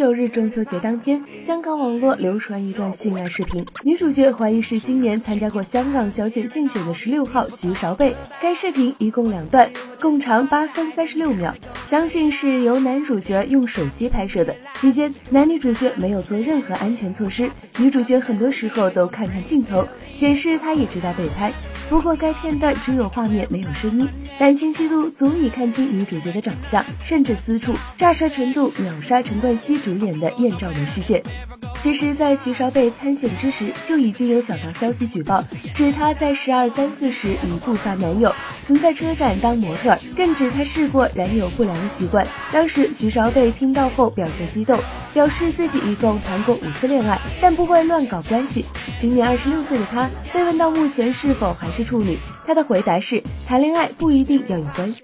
九日中秋节当天，香港网络流传一段性爱视频，女主角怀疑是今年参加过香港小姐竞选的十六号徐韶贝。该视频一共两段，共长八分三十六秒，相信是由男主角用手机拍摄的。期间，男女主角没有做任何安全措施，女主角很多时候都看看镜头，显示她也知道被拍。不过该片段只有画面没有声音，但清晰度足以看清女主角的长相，甚至私处，炸舌程度秒杀陈冠希主演的《艳照门事件》。其实，在徐韶贝参选之时，就已经有小道消息举报，指她在十二三四时已不乏男友，曾在车站当模特，更指他试过燃有不良的习惯。当时徐韶被听到后表现激动，表示自己一共谈过五次恋爱，但不会乱搞关系。今年二十六岁的他被问到目前是否还是处女，他的回答是：谈恋爱不一定要有关系。